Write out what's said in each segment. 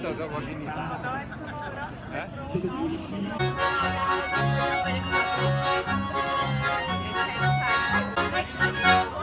genau. Jetzt hättest du also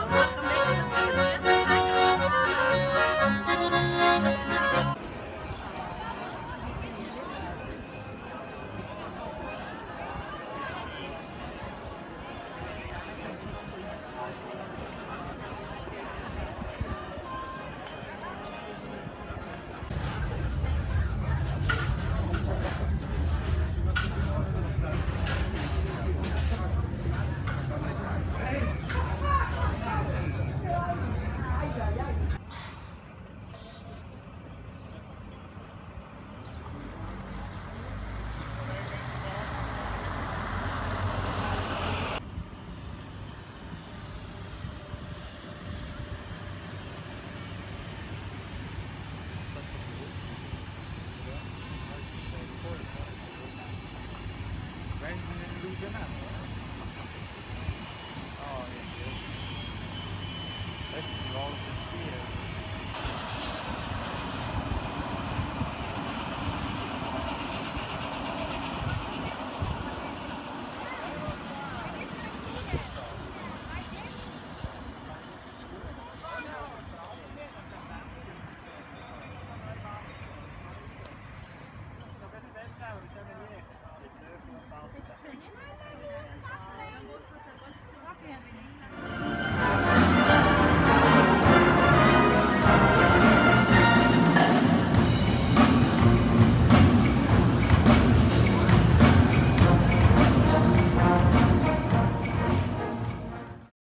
funcionar.